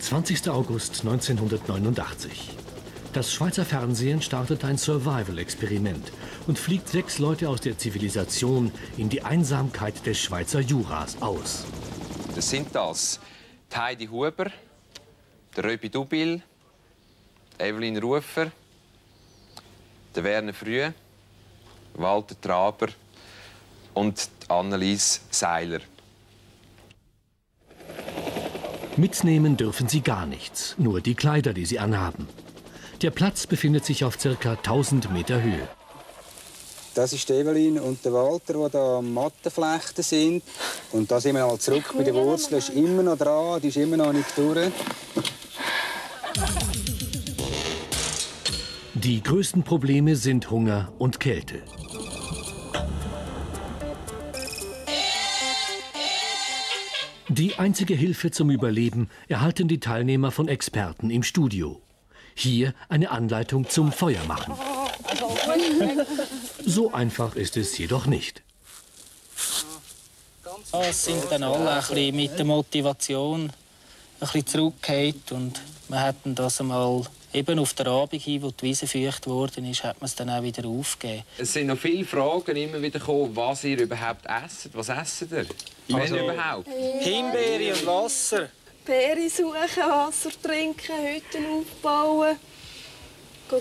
20. August 1989. Das Schweizer Fernsehen startet ein Survival-Experiment und fliegt sechs Leute aus der Zivilisation in die Einsamkeit des Schweizer Juras aus. Das sind das Heidi Huber, der Röbi Dubil, Evelyn Rufer, der Werner Früh, Walter Traber und Annelies Seiler. Mitnehmen dürfen sie gar nichts, nur die Kleider, die sie anhaben. Der Platz befindet sich auf ca. 1000 Meter Höhe. Das ist Evelyn und der Walter, die da am Mattenflechten sind. Und da sind wir mal zurück bei der Wurzel. ist immer noch dran, die ist immer noch nicht durch. Die größten Probleme sind Hunger und Kälte. Die einzige Hilfe zum Überleben erhalten die Teilnehmer von Experten im Studio. Hier eine Anleitung zum Feuermachen. So einfach ist es jedoch nicht. Es sind dann alle ein bisschen mit der Motivation ein bisschen zurückgehend und wir hatten das einmal eben auf der Abend hin, wo die Wiese feucht worden ist, hat man es dann auch wieder aufgegeben. Es sind noch viele Fragen immer wieder gekommen, was ihr überhaupt esst. Was esst ihr? Wenn Also, überhaupt? Himbeere und Wasser. Beere suchen, Wasser trinken, Hütten aufbauen,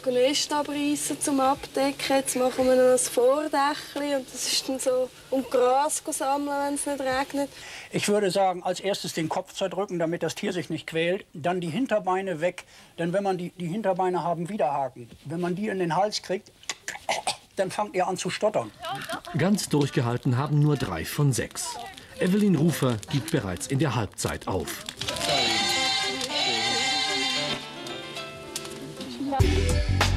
Nest abreißen zum Abdecken. Jetzt machen wir noch ein Vordächli und das ist dann so um Gras sammeln, wenn es nicht regnet. Ich würde sagen, als erstes den Kopf zerdrücken, damit das Tier sich nicht quält. Dann die Hinterbeine weg, denn wenn man die, die Hinterbeine haben Widerhaken. Wenn man die in den Hals kriegt, dann fangt ihr an zu stottern. Ganz durchgehalten haben nur drei von sechs. Evelyn Rufer gibt bereits in der Halbzeit auf. Tchau.